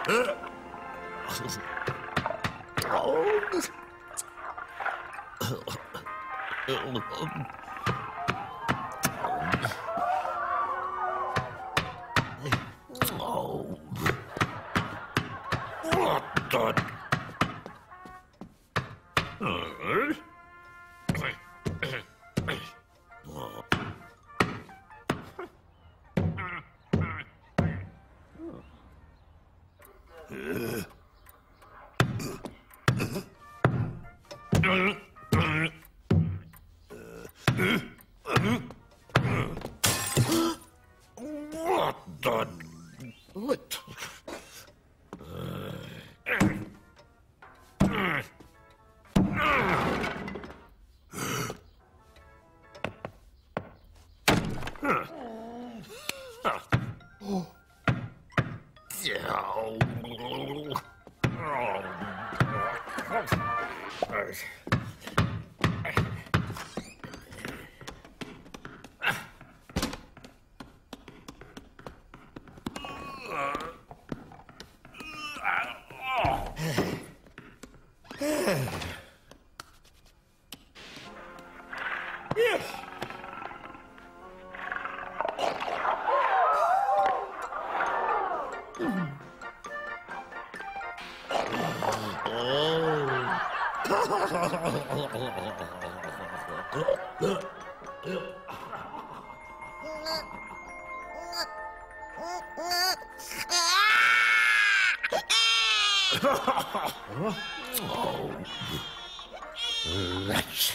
What the? What? All right. Wretch.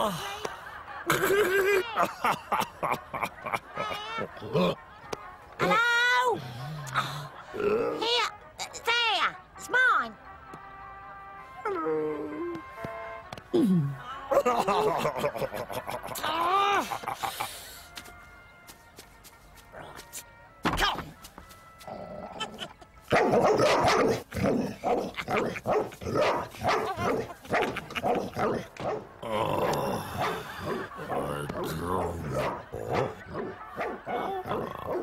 Hello? Oh. Here, there, it's mine. Come. Out! Oh. No, no, no, no, no, no,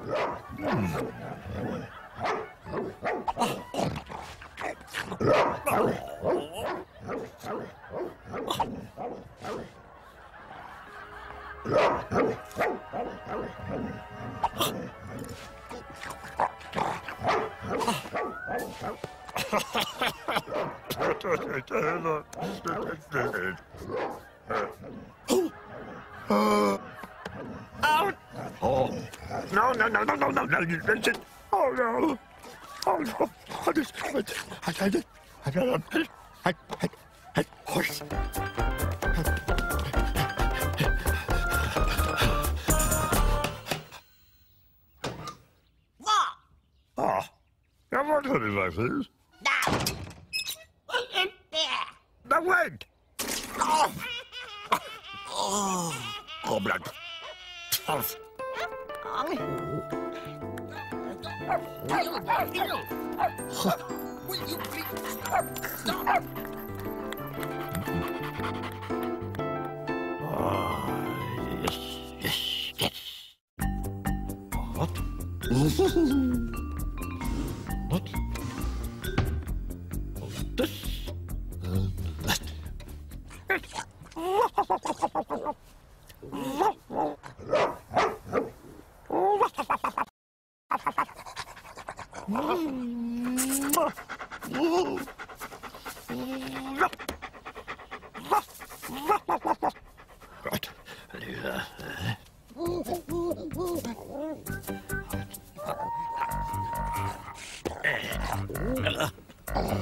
no, you listen. Oh, no. Oh, no. I just, Horse. What? Oh, now what hoodie like this? No. Wait! Oh! Oh, oh. Oh. Will you please stop? Uh, yes, yes, yes. What? what? Oh, this? Um, that. mm. One.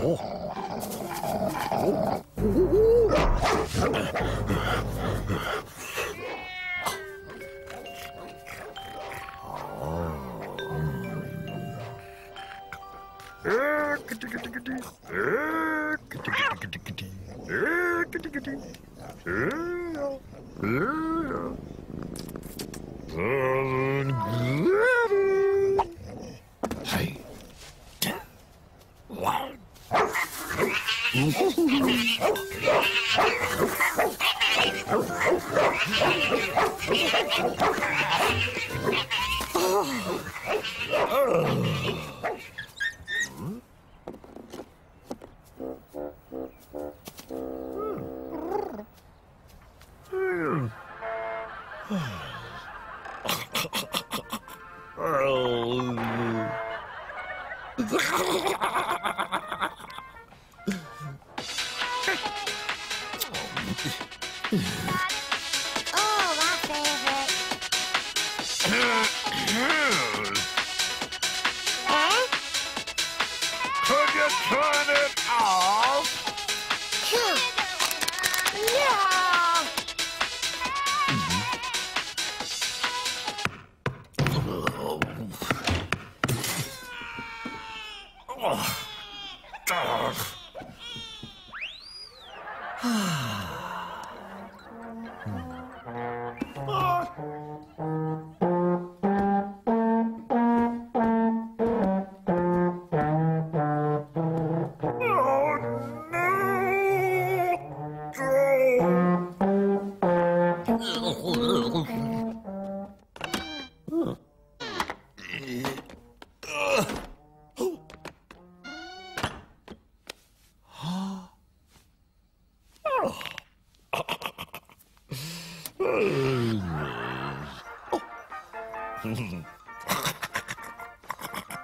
Oh, Hey. 这儿啊，啊！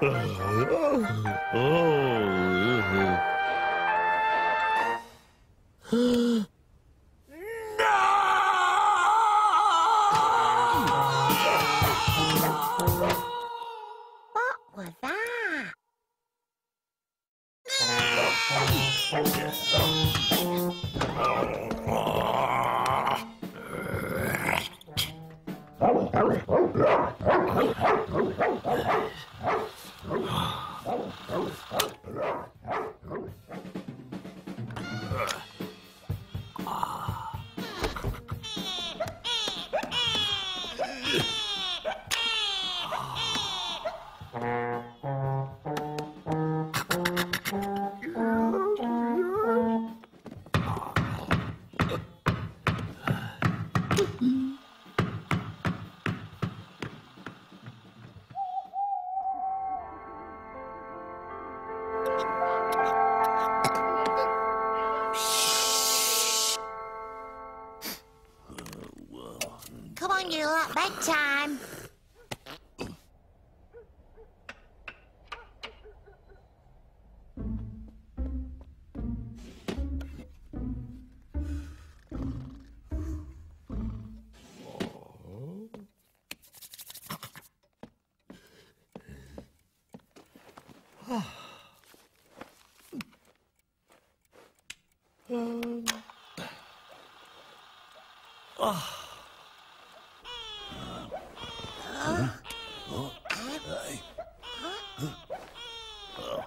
hungry. What was that? Oh, Mm-hmm.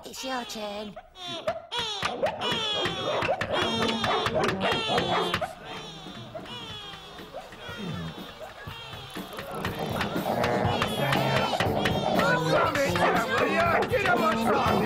It's your turn. Get on